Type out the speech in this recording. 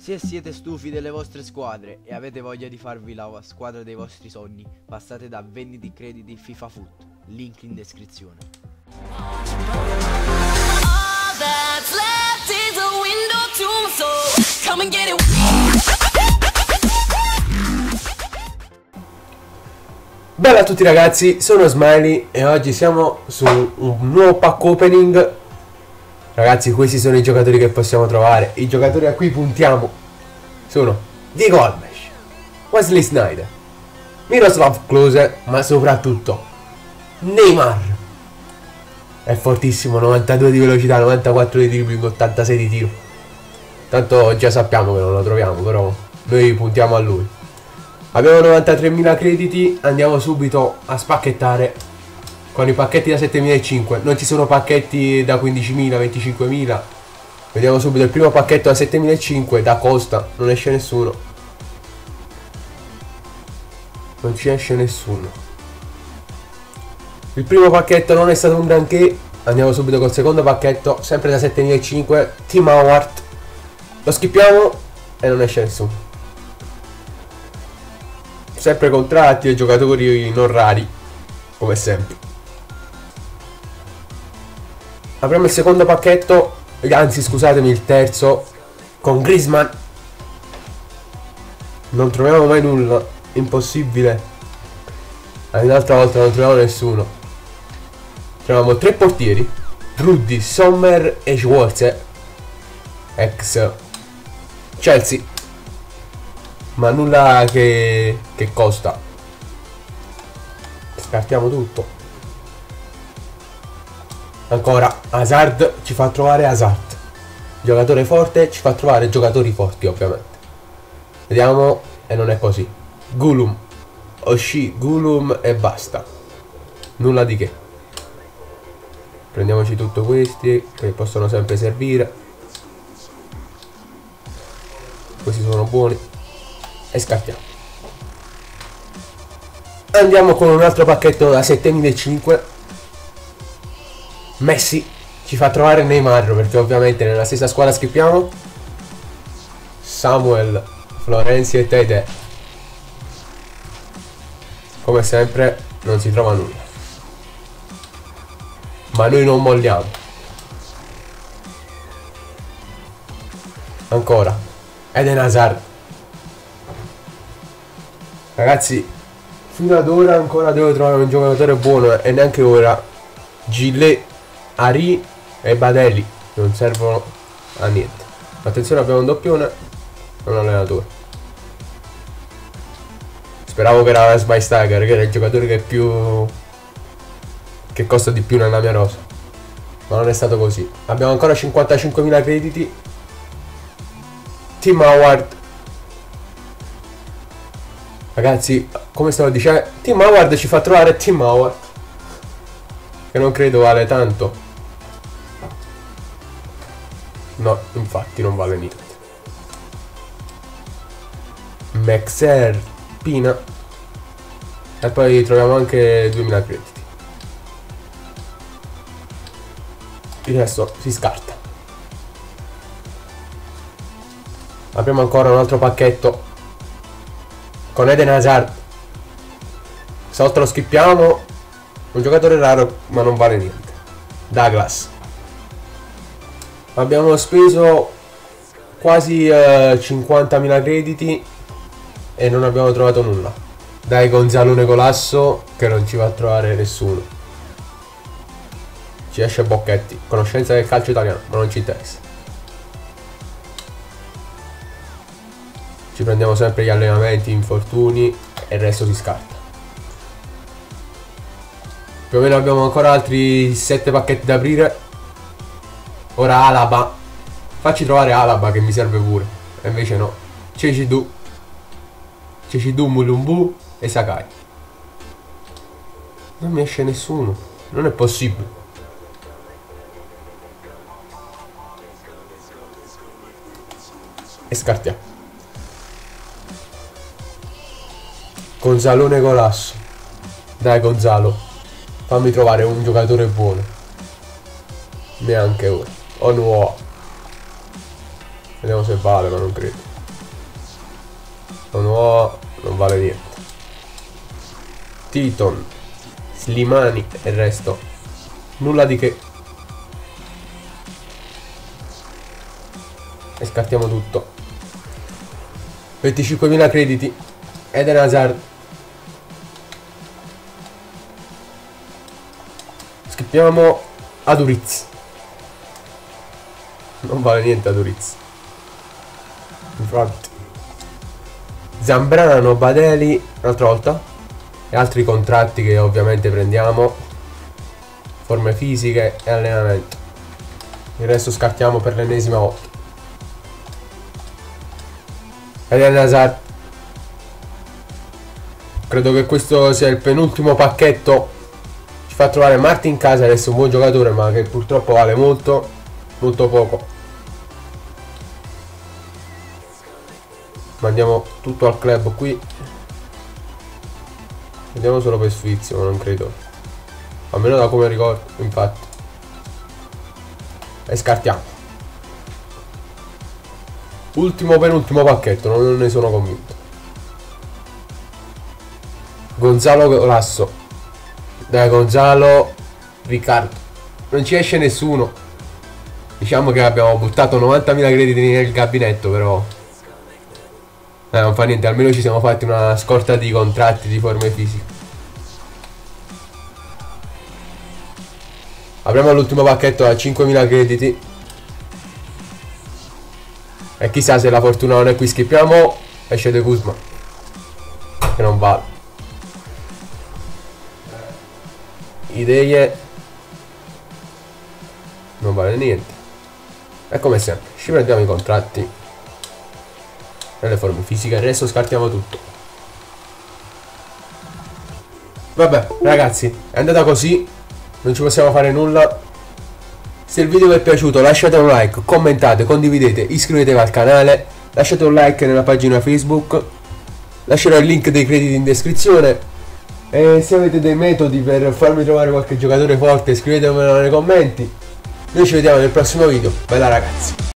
Se siete stufi delle vostre squadre e avete voglia di farvi la squadra dei vostri sogni, passate da venditi crediti FIFA Foot, link in descrizione. Bella a tutti ragazzi, sono Smiley e oggi siamo su un nuovo pack opening Ragazzi, questi sono i giocatori che possiamo trovare. I giocatori a cui puntiamo sono Diego Alves, Wesley Snyder, Miroslav Klose, ma soprattutto Neymar. È fortissimo, 92 di velocità, 94 di dribbling, 86 di tiro. Tanto già sappiamo che non lo troviamo, però noi puntiamo a lui. Abbiamo 93.000 crediti, andiamo subito a spacchettare con i pacchetti da 7.500 non ci sono pacchetti da 15.000 25.000 vediamo subito il primo pacchetto da 7.500 da Costa non esce nessuno. Non ci esce nessuno. Il primo pacchetto non è stato un granché. Andiamo subito col secondo pacchetto sempre da 7.500 Team Howard. Lo schippiamo e non esce nessuno. Sempre contratti e giocatori non rari come sempre Apriamo il secondo pacchetto, anzi scusatemi il terzo, con Grisman. Non troviamo mai nulla, impossibile. L'altra volta non troviamo nessuno. Troviamo tre portieri, Rudy, Sommer e Schwarze. Ex Chelsea. Ma nulla che, che costa. Scartiamo tutto. Ancora, Hazard ci fa trovare Hazard. Giocatore forte ci fa trovare giocatori forti, ovviamente. Vediamo, e non è così. Gulum. Oshi, Gulum e basta. Nulla di che. Prendiamoci tutti questi, che possono sempre servire. Questi sono buoni. E scartiamo. Andiamo con un altro pacchetto da 7500 Messi ci fa trovare Neymar perché ovviamente nella stessa squadra scriviamo Samuel, Florenzi e Tete. Come sempre non si trova nulla. Ma noi non molliamo. Ancora. Eden Hazard. Ragazzi, fino ad ora ancora devo trovare un giocatore buono e neanche ora. Gillet Ari e Badelli non servono a niente. Attenzione abbiamo un doppione un allenatore. Speravo che era Schweinsteiger, che era il giocatore che più... che costa di più nella mia rosa. Ma non è stato così. Abbiamo ancora 55.000 crediti. Team Howard. Ragazzi, come stavo dicendo, Team Howard ci fa trovare Team Howard. Che non credo vale tanto. No, infatti non vale niente. Maxer, Pina. E poi troviamo anche 2000 crediti. Il resto si scarta. Apriamo ancora un altro pacchetto. Con Eden Hazard. Sotto lo schippiamo. Un giocatore raro ma non vale niente. Douglas abbiamo speso quasi eh, 50.000 crediti e non abbiamo trovato nulla. Dai Gonzalo Necolasso che non ci va a trovare nessuno. Ci esce Bocchetti conoscenza del calcio italiano ma non ci interessa. Ci prendiamo sempre gli allenamenti, infortuni e il resto si scarta. Più o meno abbiamo ancora altri 7 pacchetti da aprire Ora Alaba. Facci trovare Alaba che mi serve pure. E invece no. Cecidu. Cecidu, Mulumbu e Sakai. Non mi esce nessuno. Non è possibile. E scartiamo. Gonzalone Golasso. Dai Gonzalo. Fammi trovare un giocatore buono. Neanche ora. O nuovo. Vediamo se vale, ma non credo. La nuova non vale niente. Titon, Slimani e il resto. Nulla di che. E scattiamo tutto. 25.000 crediti. Eden Hazard. Schippiamo Aduriz. Non vale niente Aduriz. Infatti. Zambrano, Badeli, un'altra volta. E altri contratti che ovviamente prendiamo. Forme fisiche e allenamento. Il resto scartiamo per l'ennesima volta. Eden Hazard. Credo che questo sia il penultimo pacchetto. Ci fa trovare Martin Casa, adesso un buon giocatore, ma che purtroppo vale molto, molto poco. Mandiamo tutto al club qui. Vediamo solo per sfizio, ma non credo. Almeno da come ricordo, infatti. E scartiamo. Ultimo penultimo pacchetto, non ne sono convinto. Gonzalo Lasso. Dai Gonzalo Riccardo. Non ci esce nessuno. Diciamo che abbiamo buttato 90.000 crediti nel gabinetto, però eh, non fa niente, almeno ci siamo fatti una scorta di contratti di forme fisiche. Apriamo l'ultimo pacchetto a 5.000 crediti. E chissà se la fortuna non è qui, schippiamo esce De Kuzma. Che non vale. Idee. Non vale niente. E come sempre, ci prendiamo i contratti nelle forme fisiche, il resto scartiamo tutto. Vabbè, ragazzi, è andata così, non ci possiamo fare nulla. Se il video vi è piaciuto lasciate un like, commentate, condividete, iscrivetevi al canale, lasciate un like nella pagina Facebook, lascerò il link dei crediti in descrizione. E se avete dei metodi per farmi trovare qualche giocatore forte scrivetemelo nei commenti. Noi ci vediamo nel prossimo video. Bella ragazzi!